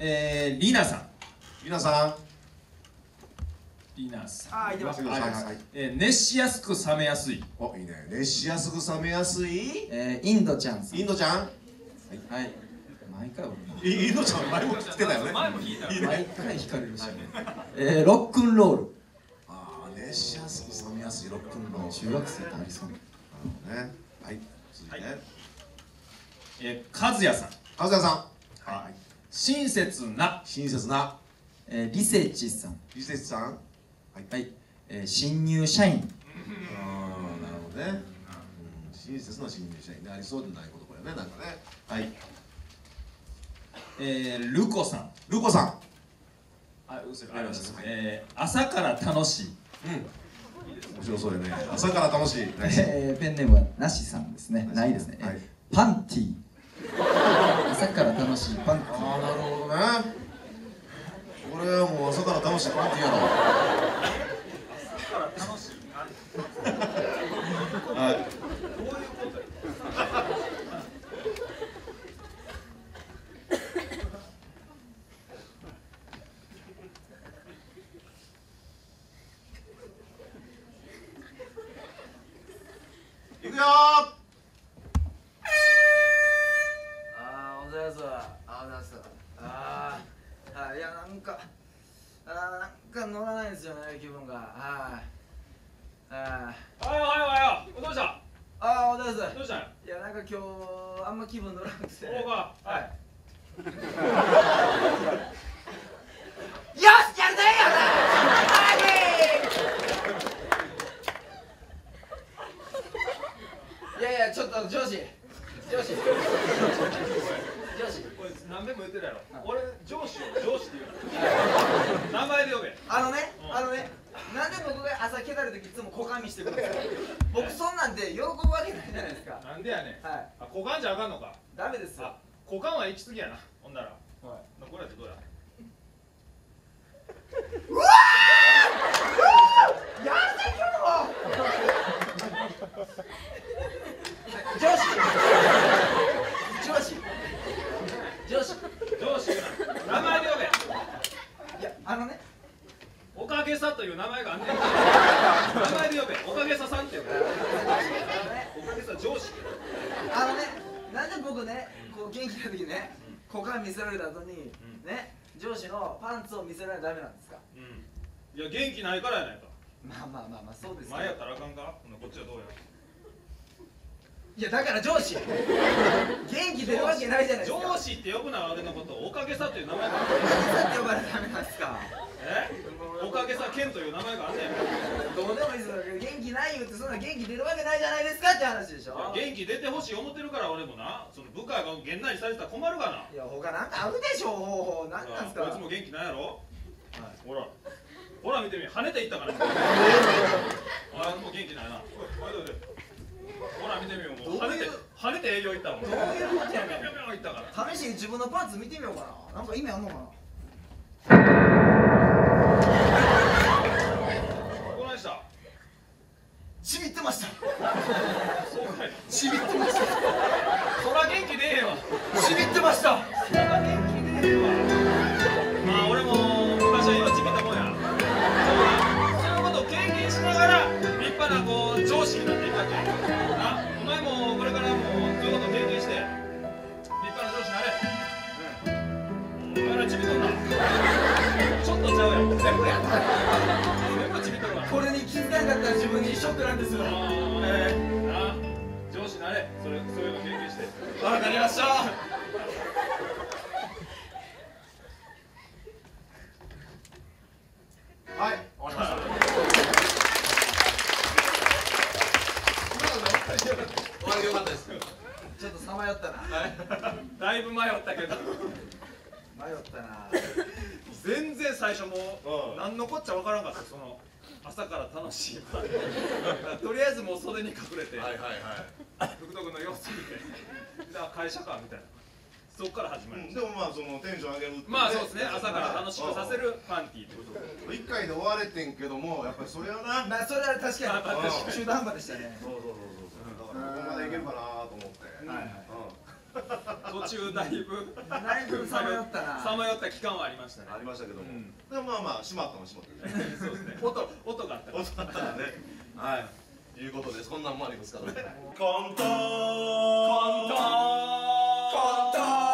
えー、リナさん。皆さん。リナさん。あーいてます。はいはいはい。えー、熱しやすく冷めやすい。おいいね。熱しやすく冷めやすい？えー、インドちゃんさん。インドちゃん？はい。毎回インドちゃん前も来てたよね。前も聞いた俺毎回引かれるし、えー、ロックンロール。ああ熱しやすく冷めやすいロックンロール。中学生ってありそうね。はい続いて、はい。えー、和也さん。和也さん。はい親切な。親切な。えー、リセチさん。リセツさん。はい。はい、えー、新入社員。ああなるほどね、うん、親切な新入社員。でありそうでないことこれねなんかね。はい。えー、ルコさん。ルコさん。あうそれありました。えー、朝から楽しい。うん。面白そうよね。朝から楽しい。えー、ペンネームはなしさんですね。ないですね、はい。えーパンティ朝から楽しいパンティこれはもう朝から楽しいパンティーやろはいいくよーあー、おざやす。あー、おざやす。あー、はい、いや、なんか。あー、なんか乗らないですよね、気分が。はい。はい。おはようおはようおはようどうしたあー、おざやす。どうしたんいや、なんか今日、あんま気分乗らなくて。大川はい。よし、やるぜ、やるぜ。いやいや、ちょっと上司。上司。上司。これ何べも言ってるやろ。俺上司を上司って言うの名前で呼べ。あのね、うん。あのね、なんで僕が朝けだるときいつも股間見してくるんですか僕そんなんで喜ぶわけないじゃないですか。なんでやねん。はい。あ股間じゃあかんのか。ダメですよ。あ股間は行き過ぎやな。ほんなら。これやってどうや？やるぜ、今日も上司上司上司上司言うな名前で呼べいや、あのね、おかげさという名前があんねん。名前で呼べ。おかげささんって呼べ。おかげさ上司あのね、なんで僕ね、こう元気な時ね、股間見せられた後に、ね、上司のパンツを見せられたらダメなんですか？うん。いや元気ないからやないか。まあまあまあまあ、そうです前やったらあかんか？こっちはどうや？いや、だから上司。元気出るわけないじゃないですか。上司って呼ぶな俺のこと。をおかげさという名前があんねんばれたらダメなんですかえおかげさ健という名前があんねんどうでもいいですよ元気ない言うてそんな元気出るわけないじゃないですかって話でしょ。元気出てほしい思ってるから俺もな。その部下がげんなりされてたら困るがな。いや他なんかあるでしょ方法。なんなんですか。こいつも元気ないやろ。ほら。ほら見てみ。跳ねていったからね。あもう元気ないな。ほら見てみよう。もう跳ねて跳ねて営業行ったもん。どういうことやねん。試しに自分のパンツ見てみようかな。なんか意味あんのかなこないしたちびってましたそうかいちびってましたそら元気出えへんわちびってままあ俺も昔は今ちびったもんや。そういうことを経験しながら立派なこう上司になっていくわけな。お前もこれからもうそういうことを経験して立派な上司になれ。お前らちびっとんな。ちょっとちゃうやん。全部や全部ちびっとるわ。これに気づかなかったら自分にショックなんですよ。えー、な上司になれ。それそういうの経験して。わかりましたはい終わりました終わりよかったです。ちょっとさまよったな。だいぶ迷ったけど。迷ったな。全然最初もううん。何のこっちゃわからんかったその朝から楽しい。とりあえずもう袖に隠れてはいはいの様子見てだから会社かみたいな。そっから始まりましでもまあそのテンション上げるってたまあそうですね。朝から楽しくさせるるパンティーってことで。一回で終われてんけどもやっぱりそれはな。まあそれは確かに中途半端でしたね。そうそうそういけるかなと思って、はいはい。うん、途中だいぶだいぶさまよったな。さまよった期間はありましたね。ありましたけども、うん、でもまあまあしまったのしまったそうですね。音音があったから。音があったらね。はい。い。うことでそんなんもありますからね。コントコント